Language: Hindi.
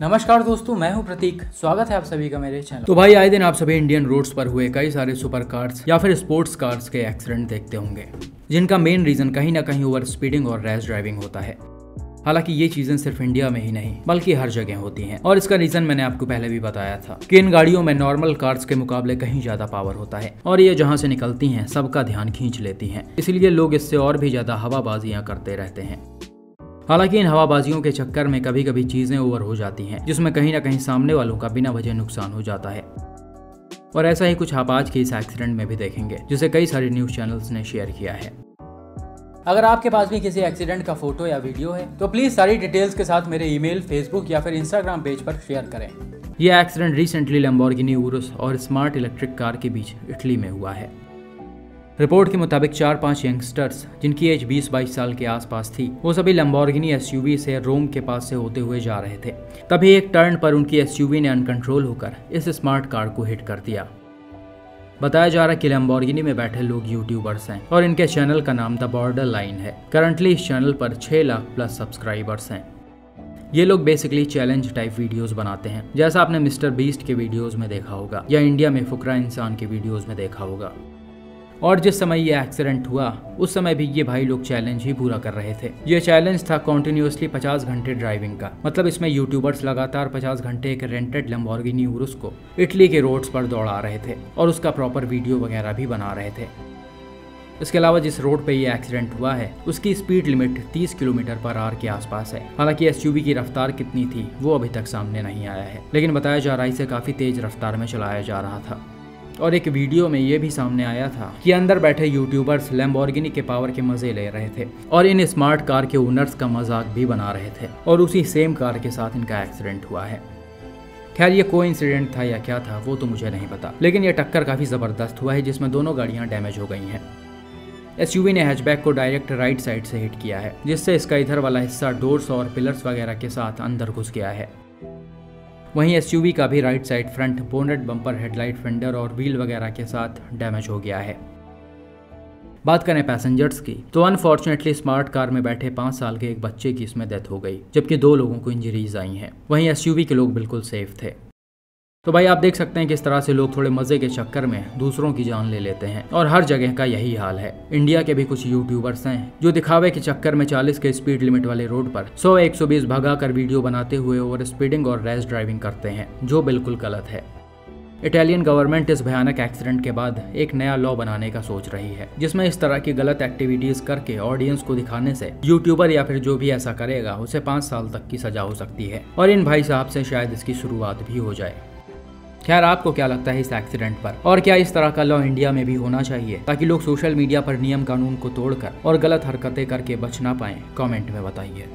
नमस्कार दोस्तों, मैं हूँ प्रतीक। स्वागत है आप सभी का मेरे चैनल। तो भाई, आए दिन आप सभी इंडियन रोड्स पर हुए, कई सारे सुपर कार्स या फिर स्पोर्ट्स कार्स के एक्सीडेंट देखते होंगे, जिनका मेन रीजन कहीं ना कहीं ओवर स्पीडिंग और रैश ड्राइविंग होता है। हालाँकि ये चीज़ें सिर्फ़ इंडिया में ही नहीं, बल्कि हर जगह होती हैं। और इसका रीजन मैंने आपको पहले भी बताया था कि इन गाड़ियों में नॉर्मल कार्स के मुकाबले कहीं ज़्यादा पावर होता है, और ये जहाँ से निकलती हैं, सबका ध्यान खींच लेती हैं। इसलिए लोग इससे और भी ज़्यादा हवाबाजियाँ करते रहते हैं। हालाँकि इन हवाबाजियों के चक्कर में कभी कभी चीज़ें ओवर हो जाती हैं जिसमें कहीं ना कहीं सामने वालों का बिना वजह नुकसान हो जाता है। और ऐसा ही कुछ आप आज के इस एक्सीडेंट में भी देखेंगे जिसे कई सारे न्यूज़ चैनल्स ने शेयर किया है। अगर आपके पास भी किसी एक्सीडेंट का फ़ोटो या वीडियो है तो प्लीज़ सारी डिटेल्स के साथ मेरे ईमेल, फेसबुक या फिर इंस्टाग्राम पेज पर शेयर करें। यह एक्सीडेंट रिसेंटली लंबोर्गिनी उरुस और स्मार्ट इलेक्ट्रिक कार के बीच इटली में हुआ है। रिपोर्ट के मुताबिक चार पाँच यंगस्टर्स, जिनकी एज 20-22 साल के आसपास थी, वो सभी लंबोर्गिनी एसयूवी से रोम के पास से होते हुए जा रहे थे। तभी एक टर्न पर उनकी एसयूवी ने अनकंट्रोल होकर इस स्मार्ट कार को हिट कर दिया। बताया जा रहा है कि लंबोर्गिनी में बैठे लोग यूट्यूबर्स हैं और इनके चैनल का नाम द बॉर्डर लाइन है। करंटली इस चैनल पर 6 लाख प्लस सब्सक्राइबर्स हैं। ये लोग बेसिकली चैलेंज टाइप वीडियोस बनाते हैं, जैसा आपने मिस्टर बीस्ट के वीडियोस में देखा होगा, या इंडिया में फुकरा इंसान के वीडियोस में देखा होगा। और जिस समय ये एक्सीडेंट हुआ, उस समय भी ये भाई लोग चैलेंज ही पूरा कर रहे थे। ये चैलेंज था कॉन्टिन्यूसली 50 घंटे ड्राइविंग का। मतलब इसमें यूट्यूबर्स लगातार 50 घंटे एक रेंटेड लम्बोर्गिनी उरुस को इटली के रोड्स पर दौड़ा रहे थे और उसका प्रॉपर वीडियो वगैरह भी बना रहे थे। इसके अलावा जिस रोड पे ये एक्सीडेंट हुआ है, उसकी speed limit 30 kilometre per hour के आसपास है। हालाँकि एसयूवी की रफ्तार कितनी थी, वो अभी तक सामने नहीं आया है। लेकिन बताया जा रहा है, इसे काफ़ी तेज रफ्तार में चलाया जा रहा था। और एक वीडियो में ये भी सामने आया था कि अंदर बैठे यूट्यूबर्स लैम्बोर्गिनी के पावर के मज़े ले रहे थे और इन स्मार्ट कार के ओनर्स का मज़ाक भी बना रहे थे और उसी सेम कार के साथ इनका एक्सीडेंट हुआ है। खैर, ये कोई इंसिडेंट था या क्या था, वो तो मुझे नहीं पता, लेकिन ये टक्कर काफ़ी ज़बरदस्त हुआ है जिसमें दोनों गाड़ियाँ डैमेज हो गई हैं। एसयूवी ने हैचबैक को डायरेक्ट राइट साइड से हिट किया है, जिससे इसका इधर वाला हिस्सा डोर्स और पिलर्स वगैरह के साथ अंदर घुस गया है। वहीं एस का भी right side front bonnet bumper headlight fender और व्हील वगैरह के साथ डैमेज हो गया है। बात करें पैसेंजर्स की तो अनफॉर्चुनेटली स्मार्ट कार में बैठे पाँच साल के एक बच्चे की इसमें डेथ हो गई, जबकि दो लोगों को इंजरीज आई हैं। वहीं एसयूवी के लोग बिल्कुल सेफ़ थे। तो भाई आप देख सकते हैं किस तरह से लोग थोड़े मज़े के चक्कर में दूसरों की जान ले लेते हैं। और हर जगह का यही हाल है। इंडिया के भी कुछ यूट्यूबर्स हैं, जो दिखावे के चक्कर में 40 के स्पीड लिमिट वाले रोड पर 100 120 भगा कर वीडियो बनाते हुए ओवर स्पीडिंग और रैश ड्राइविंग करते हैं, जो बिल्कुल गलत है। इटालियन गवर्नमेंट इस भयानक एक्सीडेंट के बाद एक नया लॉ बनाने का सोच रही है, जिसमें इस तरह की गलत एक्टिविटीज़ करके ऑडियंस को दिखाने से यूट्यूबर या फिर जो भी ऐसा करेगा, उसे पाँच साल तक की सजा हो सकती है। और इन भाई साहब से शायद इसकी शुरुआत भी हो जाए। खैर, आपको क्या लगता है इस एक्सीडेंट पर? और क्या इस तरह का लॉ इंडिया में भी होना चाहिए, ताकि लोग सोशल मीडिया पर नियम कानून को तोड़कर और गलत हरकतें करके बच ना पाए? कमेंट में बताइए।